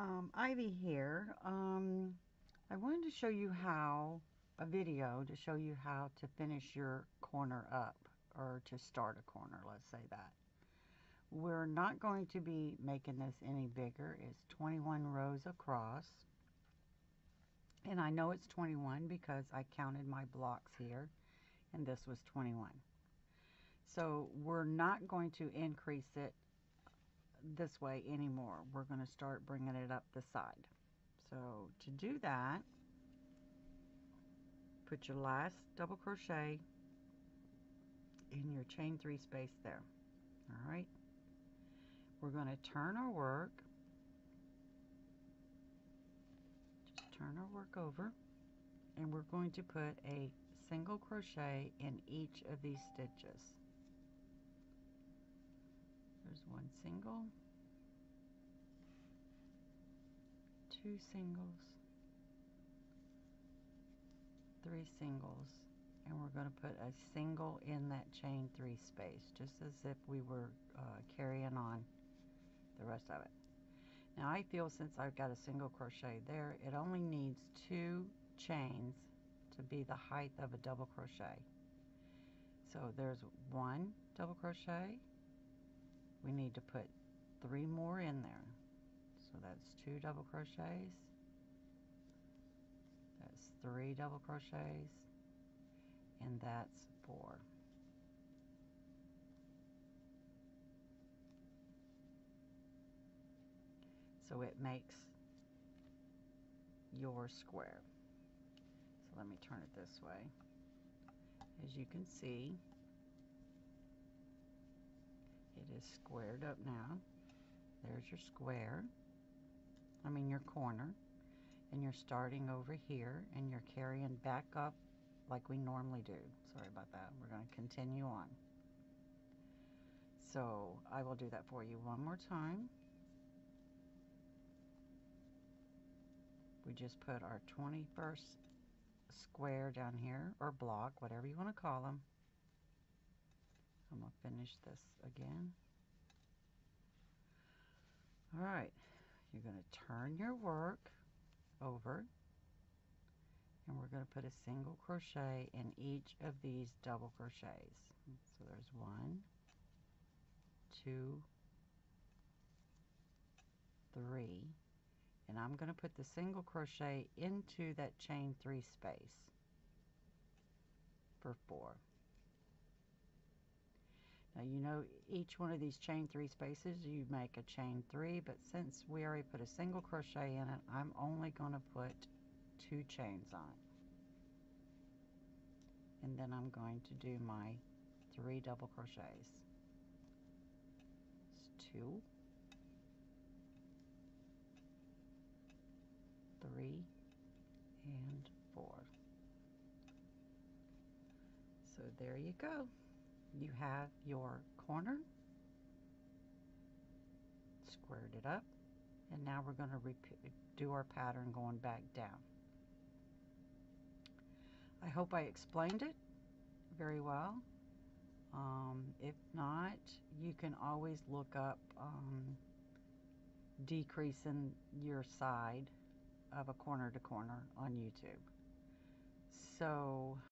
Um, Ivy here. Um, I wanted to show you how, a video to show you how to finish your corner up, or to start a corner, let's say that. We're not going to be making this any bigger. It's 21 rows across. And I know it's 21 because I counted my blocks here, and this was 21. So we're not going to increase it this way anymore. We're going to start bringing it up the side. So to do that, put your last double crochet in your chain three space there. All right. We're going to turn our work. Just turn our work over. And we're going to put a single crochet in each of these stitches. There's one single, two singles, three singles, and we're going to put a single in that chain three space, just as if we were uh, carrying on the rest of it. Now I feel since I've got a single crochet there, it only needs two chains to be the height of a double crochet. So there's one double crochet, we need to put three more in there. So that's two double crochets. That's three double crochets. And that's four. So it makes your square. So let me turn it this way. As you can see, is squared up now. There's your square. I mean your corner. And you're starting over here and you're carrying back up like we normally do. Sorry about that. We're going to continue on. So I will do that for you one more time. We just put our 21st square down here, or block, whatever you want to call them. To finish this again. All right, you're going to turn your work over and we're going to put a single crochet in each of these double crochets. So there's one, two, three, and I'm going to put the single crochet into that chain three space for four. Now you know each one of these chain three spaces you make a chain three but since we already put a single crochet in it I'm only going to put two chains on it. and then I'm going to do my three double crochets. It's two three and four. So there you go you have your corner. Squared it up. And now we're going to do our pattern going back down. I hope I explained it very well. Um, if not you can always look up um, decreasing your side of a corner to corner on YouTube. So